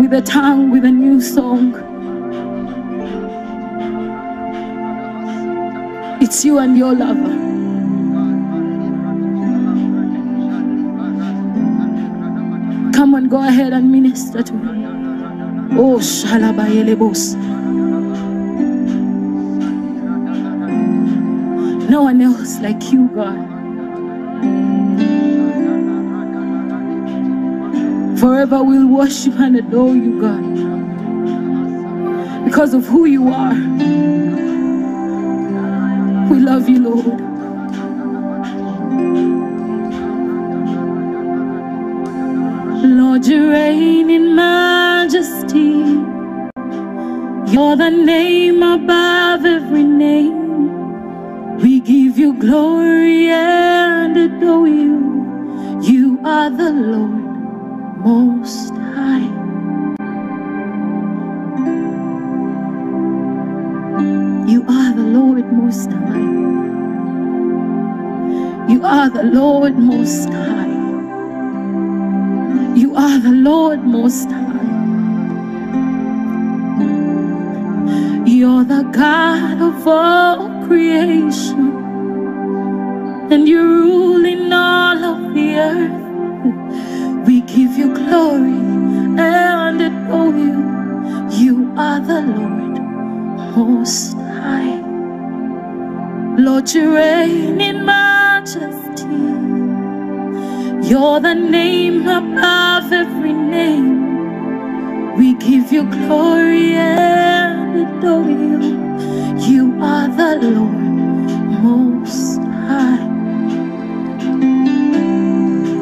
with a tongue, with a new song. It's you and your lover. Come on, go ahead and minister to him. Oh, Shalabayelebos. No one else like you, God. Forever we'll worship and adore you, God. Because of who you are. We love you, Lord. Lord, you reign in majesty. You're the name above every name. We give you glory and adore you. You are the Lord Most High. You are the Lord Most High. You are the Lord Most High. You are the Lord Most High. You're the God of all creation, and you rule glory and adore you. You are the Lord Most High. Lord, you reign in majesty. You're the name above every name. We give you glory and adore you. You are the Lord Most High.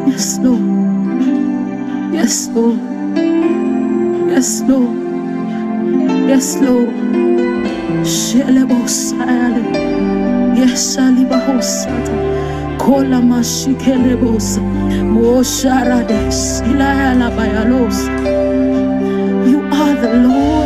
Yes, Lord. Yes, Lord. Yes, Lord. Yes, Lord. Shelebosale. Yes, Alibahosata. Kola mashikelebos. Mosharades. Ilayala bayalos. You are the Lord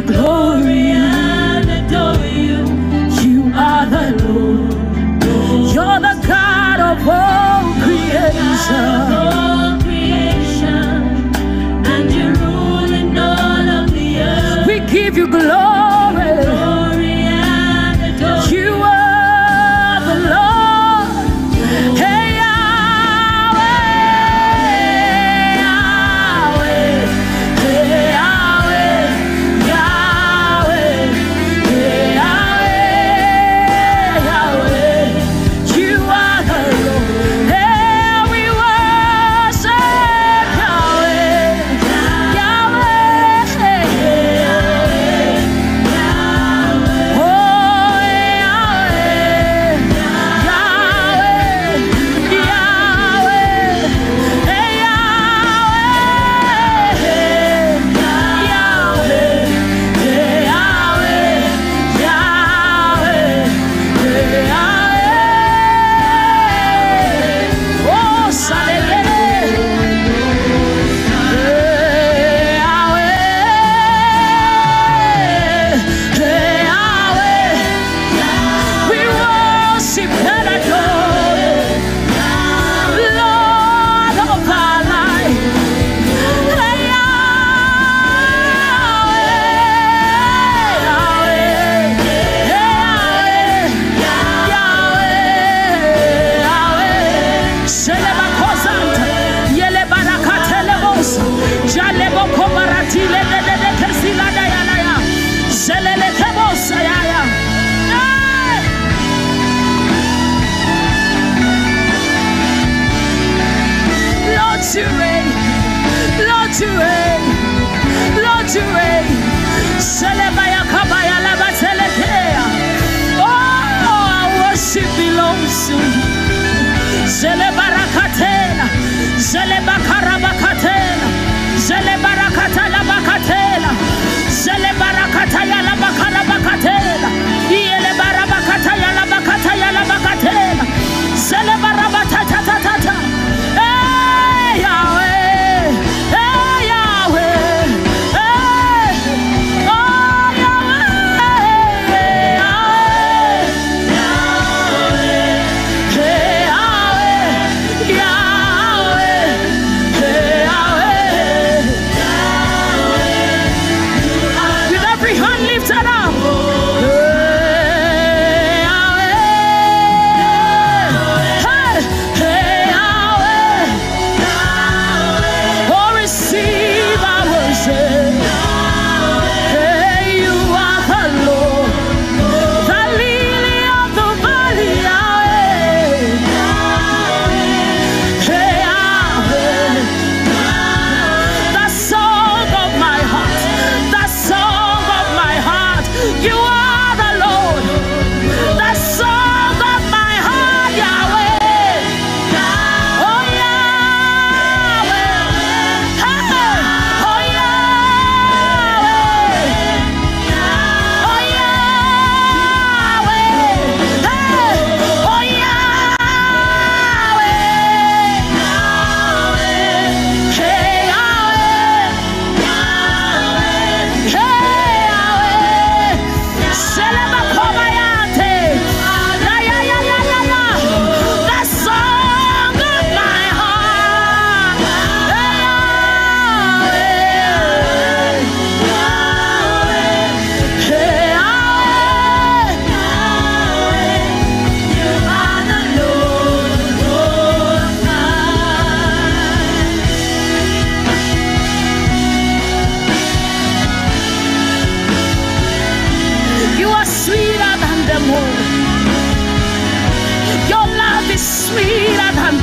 glory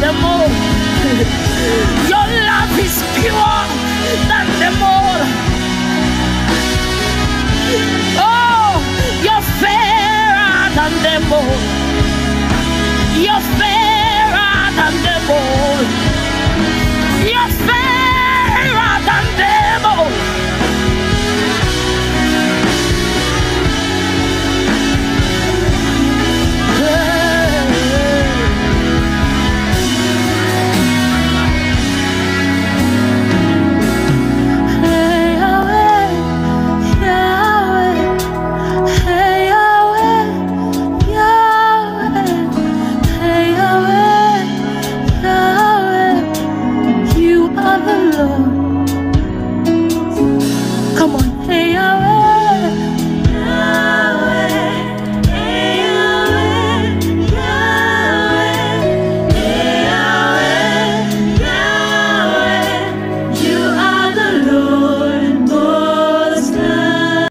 them all. Your love is pure than them all. Oh, you're fairer than them all. You're fairer than them